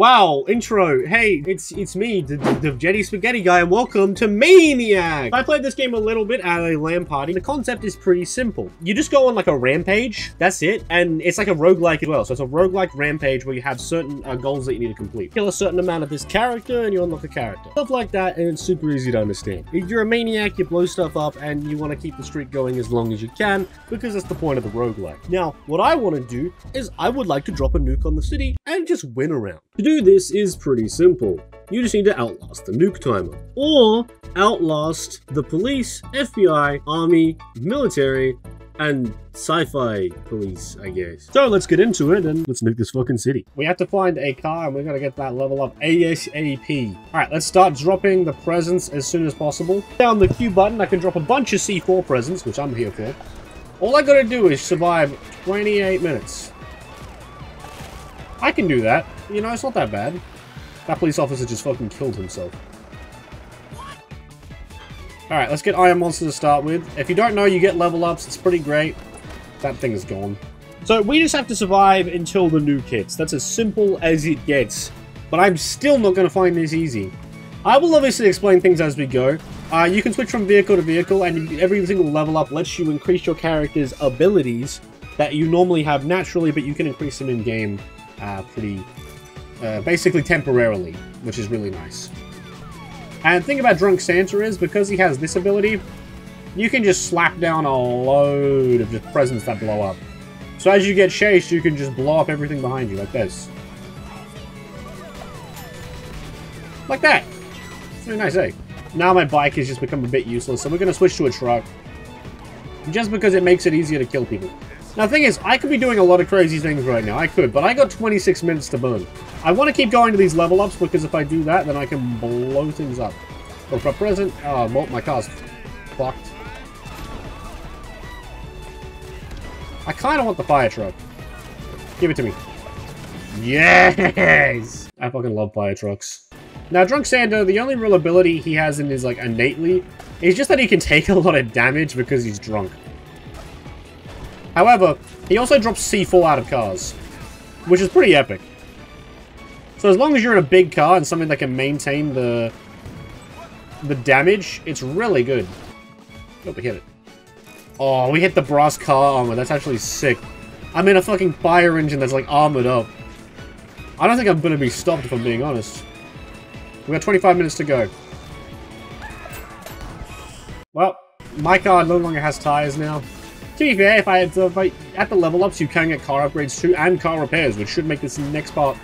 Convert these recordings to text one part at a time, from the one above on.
Wow, intro. Hey, it's it's me, the, the, Jetty Spaghetti guy, and welcome to Maniac! I played this game a little bit at a LAN party. The concept is pretty simple. You just go on like a rampage, that's it, and it's like a roguelike as well. So it's a roguelike rampage where you have certain uh, goals that you need to complete. Kill a certain amount of this character and you unlock a character. Stuff like that, and it's super easy to understand. If you're a maniac, you blow stuff up, and you want to keep the streak going as long as you can, because that's the point of the roguelike. Now, what I want to do is I would like to drop a nuke on the city and just win around. To do this is pretty simple. You just need to outlast the nuke timer. Or outlast the police, FBI, army, military, and sci-fi police, I guess. So let's get into it and let's nuke this fucking city. We have to find a car and we're gonna get that level up ASAP. Alright, let's start dropping the presents as soon as possible. Down the Q button, I can drop a bunch of C4 presents, which I'm here for. All I gotta do is survive 28 minutes. I can do that. You know, it's not that bad. That police officer just fucking killed himself. Alright, let's get Iron Monster to start with. If you don't know, you get level ups. It's pretty great. That thing is gone. So we just have to survive until the nuke hits. That's as simple as it gets. But I'm still not going to find this easy. I will obviously explain things as we go. Uh, you can switch from vehicle to vehicle, and every single level up lets you increase your character's abilities that you normally have naturally, but you can increase them in-game uh, pretty uh, basically temporarily, which is really nice. And the thing about Drunk Santa is, because he has this ability, you can just slap down a load of just presents that blow up. So as you get chased, you can just blow up everything behind you, like this. Like that. It's really nice, eh? Now my bike has just become a bit useless, so we're going to switch to a truck. Just because it makes it easier to kill people. Now, the thing is, I could be doing a lot of crazy things right now. I could, but I got 26 minutes to burn. I want to keep going to these level ups because if I do that, then I can blow things up. But for present, oh, well, my car's fucked. I kind of want the fire truck. Give it to me. Yes! I fucking love fire trucks. Now, Drunk Santa, the only real ability he has in his, like, innately, is just that he can take a lot of damage because he's drunk. However, he also drops C4 out of cars, which is pretty epic. So as long as you're in a big car and something that can maintain the the damage, it's really good. Oh, we hit it. Oh, we hit the brass car armor. That's actually sick. I'm in a fucking fire engine that's like armored up. I don't think I'm to be stopped if I'm being honest. We got 25 minutes to go. Well, my car no longer has tires now. To be fair, if I had to, I, at the level ups, you can get car upgrades too, and car repairs, which should make this next part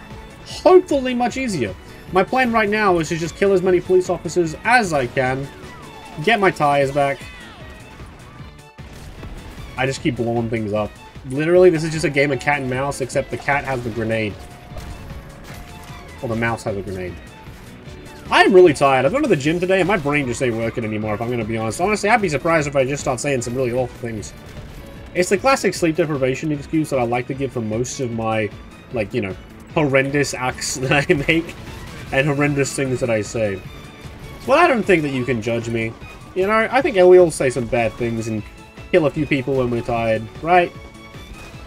hopefully much easier. My plan right now is to just kill as many police officers as I can, get my tires back. I just keep blowing things up. Literally, this is just a game of cat and mouse, except the cat has the grenade. Or the mouse has a grenade. I'm really tired. I've gone to the gym today, and my brain just ain't working anymore, if I'm going to be honest. Honestly, I'd be surprised if I just start saying some really awful things. It's the classic sleep deprivation excuse that I like to give for most of my, like, you know, horrendous acts that I make and horrendous things that I say. Well, I don't think that you can judge me. You know, I think we all say some bad things and kill a few people when we're tired, right?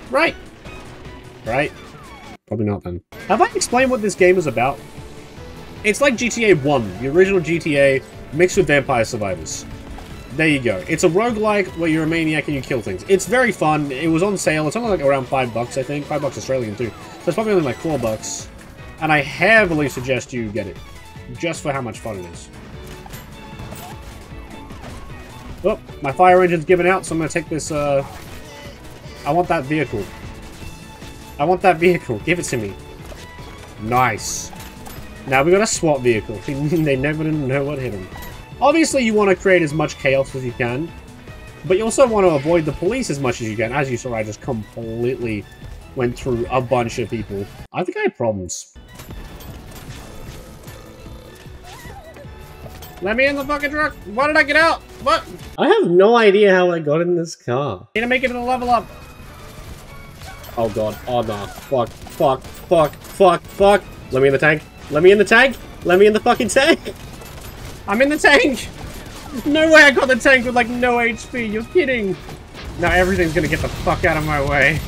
Right? Right? Probably not then. Have I explained what this game is about? It's like GTA 1, the original GTA, mixed with Vampire Survivors. There you go. It's a roguelike where you're a maniac and you kill things. It's very fun. It was on sale. It's only like around 5 bucks, I think. 5 bucks Australian, too. So it's probably only like 4 bucks. And I heavily suggest you get it. Just for how much fun it is. Oh, my fire engine's given out, so I'm going to take this, uh... I want that vehicle. I want that vehicle. Give it to me. Nice. Now we got a SWAT vehicle. they never know what hit them. Obviously, you want to create as much chaos as you can, but you also want to avoid the police as much as you can. As you saw, I just completely went through a bunch of people. I think I had problems. Let me in the fucking truck! Why did I get out? What? I have no idea how I got in this car. Need to make it to the level up. Oh god. Oh no. Fuck. Fuck. Fuck. Fuck. Fuck. Let me in the tank. Let me in the tank. Let me in the fucking tank. I'm in the tank! No way I got the tank with like no HP, you're kidding! Now everything's gonna get the fuck out of my way.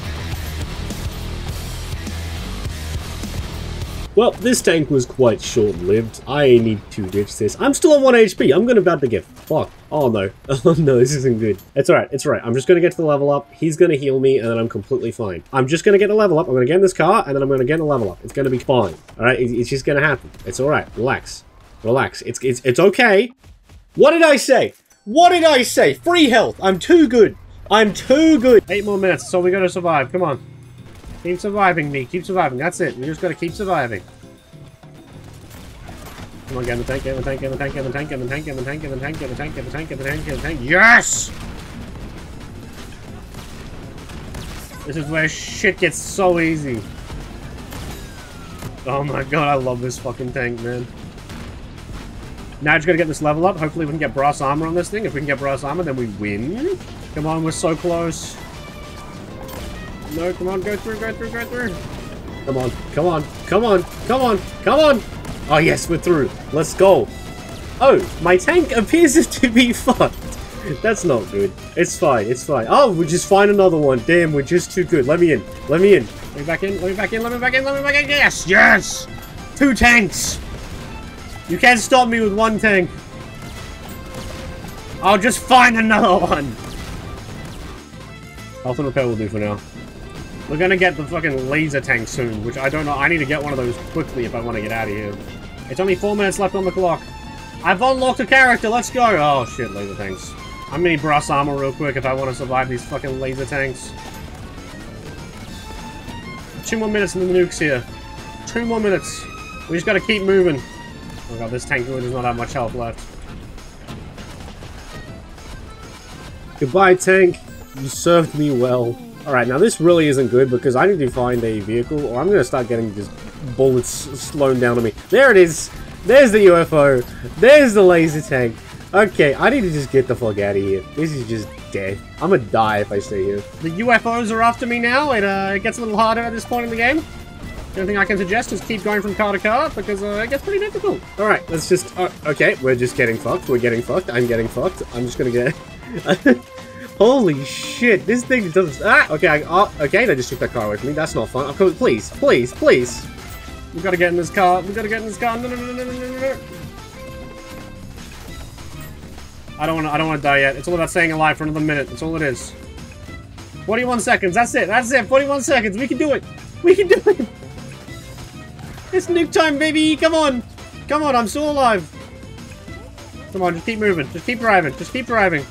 Well, this tank was quite short-lived. I need to ditch this. I'm still on 1 HP. I'm gonna about to get fucked. Oh no. Oh no, this isn't good. It's alright, it's alright. I'm just gonna get to the level up. He's gonna heal me, and then I'm completely fine. I'm just gonna get the level up. I'm gonna get in this car, and then I'm gonna get the level up. It's gonna be fine. Alright, it's just gonna happen. It's alright. Relax. Relax. It's, it's, it's okay. What did I say? What did I say? Free health. I'm too good. I'm too good. Eight more minutes, so we gotta survive. Come on. Keep surviving me. Keep surviving. That's it. We just gotta keep surviving. Come on, get in the tank, get in the tank, get in the tank, get in the tank, get in the tank, get in the tank, get in the tank, get in the tank, get in the tank, get in the tank, get in the tank. Yes! This is where shit gets so easy. Oh my god, I love this fucking tank, man. Now just gotta get this level up. Hopefully we can get brass armor on this thing. If we can get brass armor, then we win. Come on, we're so close. No, come on, go through, go through, go through. Come on, come on, come on, come on, come on! Oh yes, we're through. Let's go. Oh, my tank appears to be fucked. That's not good. It's fine, it's fine. Oh, we just find another one. Damn, we're just too good. Let me in. Let me in. Let me back in. Let me back in. Let me back in. Let me back in. Yes, yes! Two tanks! You can't stop me with one tank. I'll just find another one. Health and repair will do for now. We're gonna get the fucking laser tank soon, which I don't know. I need to get one of those quickly if I want to get out of here. It's only four minutes left on the clock. I've unlocked a character. Let's go. Oh, shit, laser tanks. I'm gonna need brass armor real quick if I want to survive these fucking laser tanks. Two more minutes in the nuke's here. Two more minutes. We just gotta keep moving. Oh god, this tank really does not have much health left. Goodbye, tank. You served me well. Alright, now this really isn't good because I need to find a vehicle or I'm going to start getting just bullets slowing down on me. There it is! There's the UFO! There's the laser tank! Okay, I need to just get the fuck out of here. This is just dead. I'm gonna die if I stay here. The UFOs are after me now. It, uh, it gets a little harder at this point in the game. The only thing I can suggest is keep going from car to car because uh, it gets pretty difficult. Alright, let's just... Uh, okay, we're just getting fucked. We're getting fucked. I'm getting fucked. I'm just gonna get... Holy shit, this thing does Ah! Okay, I, oh, okay, they just took that car away from me. That's not fun. Course, please, please, please. We gotta get in this car. We gotta get in this car. No, no, no, no, no, no, no. I don't want. I don't want to die yet. It's all about staying alive for another minute. That's all it is. 41 seconds. That's it. That's it. 41 seconds. We can do it. We can do it. It's nuke time, baby. Come on. Come on. I'm still alive. Come on. Just keep moving. Just keep driving. Just keep driving.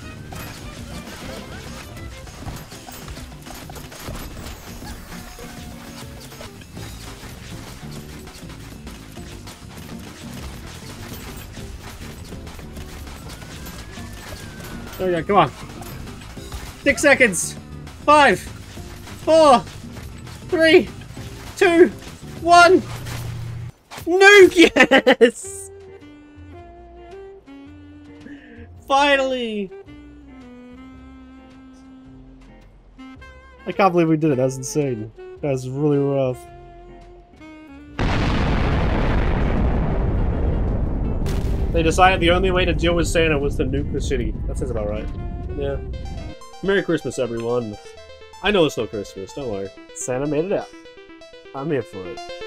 Oh yeah, come on. Six seconds. Five, four, three, two, one. Nuke! Yes! Finally! I can't believe we did it. That was insane. That was really rough. They decided the only way to deal with Santa was to nuke the city. That sounds about right. Yeah. Merry Christmas, everyone. I know it's no Christmas, don't worry. Santa made it out. I'm here for it.